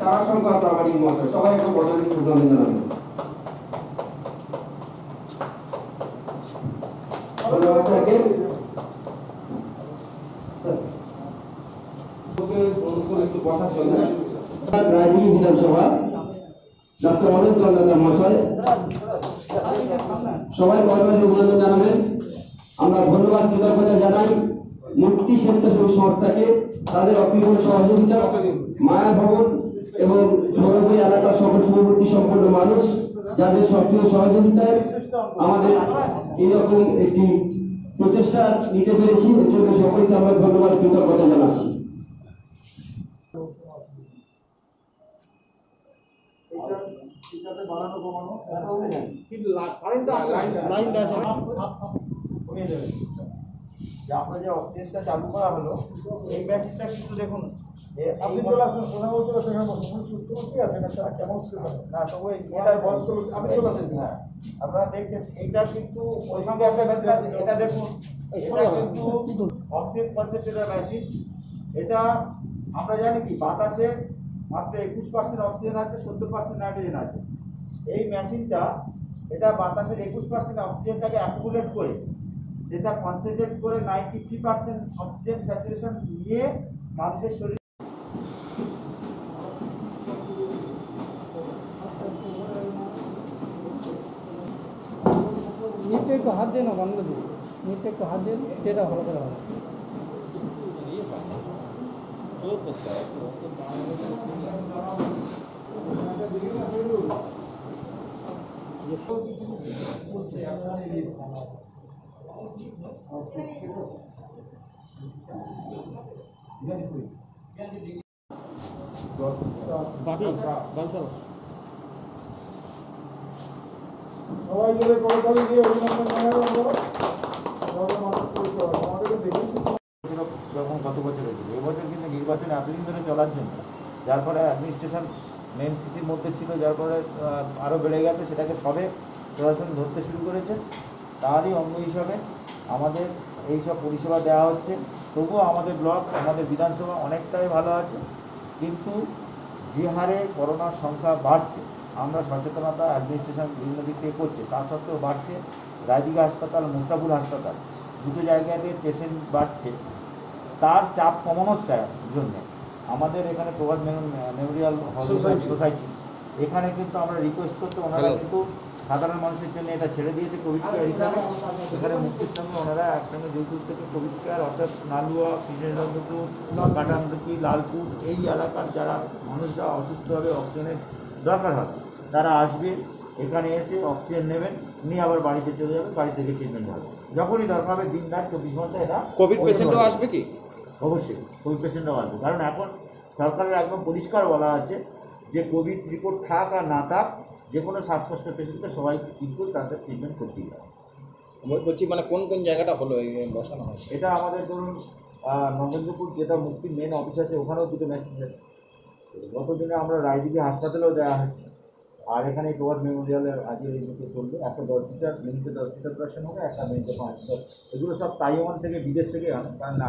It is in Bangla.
তারাশঙ্কর প্রামাণিক মহাশয় সবাই একটা বদলের অভিনন্দন জানাবেন জানাবেন। আমরা ধন্যবাদ, কৃতজ্ঞতা জানাই মুক্তি স্বেচ্ছাসেবী সংস্থাকে, তাদের অপূর্ব সহযোগিতা, মায়া ভবন এবং সৌরভী এলাকার সকল শুভবর্তী সম্পন্ন মানুষ যাদের সক্রিয় সহযোগিতায় আমাদের এরকম একটি প্রচেষ্টা নিতে পেরেছি এর জন্য সকলকে আমরা ধন্যবাদ কৃতজ্ঞতা জানাচ্ছি লাইনটা আছে কমিয়ে দেবে যে আপনার যে অক্সিজেনটা চালু করা হলো এই মেশিনটা কিন্তু দেখুন আপনি চলে আসুন বলতে সেখানে বসুন সুস্থ কি আছে একটা কেমন না তবু এটা বয়স্ক আমি চলে আসেন। হ্যাঁ আপনারা দেখছেন এইটা কিন্তু ওই সঙ্গে একটা মেশিন আছে। এটা দেখুন এটা কিন্তু অক্সিজেন কনসেন্ট্রেটর মেশিন এটা আমরা জানি কি বাতাসে মাত্র একুশ পার্সেন্ট অক্সিজেন আছে সত্তর পার্সেন্ট নাইট্রোজেন আছে। এই মেশিনটা এটা বাতাসের একুশ পার্সেন্ট অক্সিজেনটাকে অ্যাকুমুলেট করে সেটা কনসেন্ট্রেট করে ninety three percent oxygen saturation নিয়ে মানুষের শরীর নিটটা একটু হাত দিয়ে না বন্ধ দিয়ে নিটটা একটু হাত দিয়ে সেটা ভালো করে হবে সবাই গত বছর হয়েছিল এবছর কিন্তু নির্বাচন এতদিন ধরে চলার জন্য যার ফলে অ্যাডমিনিস্ট্রেশন মেন সিসির মধ্যে ছিল যার ফলে আরও বেড়ে গেছে সেটাকে সবে প্রশাসন ধরতে শুরু করেছে তারই অঙ্গ হিসাবে আমাদের এই সব পরিষেবা দেওয়া হচ্ছে। তবুও আমাদের ব্লক আমাদের বিধানসভা অনেকটাই ভালো আছে। কিন্তু যে হারে করোনার সংখ্যা বাড়ছে আমরা সচেতনতা অ্যাডমিনিস্ট্রেশন বিভিন্ন দিক থেকে করছে তা সত্ত্বেও বাড়ছে রায়দিঘা হাসপাতাল মুক্তাপুর হাসপাতাল। দুটো জায়গাতে পেশেন্ট বাড়ছে। তার চাপ কমানোর জন্য আমাদের এখানে প্রভাত মেমোরিয়াল সোসাইটি এখানে কিন্তু আমরা রিকোয়েস্ট করতে ওনারা কিন্তু সাধারণ মানুষের জন্য এটা ছেড়ে দিয়েছে কোভিড কেয়ার হিসাবে। এখানে মুক্তির সঙ্গে ওনারা একসঙ্গে যৌতুক থেকে কোভিড কেয়ার অর্থাৎ নালুয়া কৃষ্ণচন্দ্রপুর কাটামদুকি লালপুর এই এলাকার যারা মানুষরা অসুস্থভাবে অক্সিজেনের দরকার হয় তারা আসবে এখানে এসে অক্সিজেন নেবেন নিয়ে আবার বাড়িতে চলে যাবে বাড়ি থেকে ট্রিটমেন্ট হবে। যখনই দরকার হবে দিন রাত চব্বিশ ঘণ্টা এটা কোভিড পেশেন্টও আসবে কি? অবশ্যই কোভিড পেশেন্টরাও আসবে। কারণ এখন সরকারের একদম পরিষ্কার বলা আছে যে কোভিড রিপোর্ট থাক আর না থাক যে কোনো শ্বাসকষ্ট পেশেন্টকে সবাই কিন্তু তাদের ট্রিটমেন্ট করতেই হবে বল- বলছি মানে কোন কোন জায়গাটা হলো এই বসানো হয় এটা আমাদের ধরুন আহ, নগেন্দ্রপুর যেটা মুক্তির মেন অফিস আছে ওখানেও দুটো মেশিন আছে। গত দিনে আমরা রায়দিকে হাসপাতালেও দেওয়া হয়েছে। আর এখানে প্রভাত মেমোরিয়ালে আজকে এই দুটো চলবে। একটা দশ লিটার মিনিটে দশ লিটার প্রেশন হবে একটা মিনিটে পাঁচ লিটার। এগুলো সব তাইওয়ান থেকে বিদেশ থেকে আনে কারণ না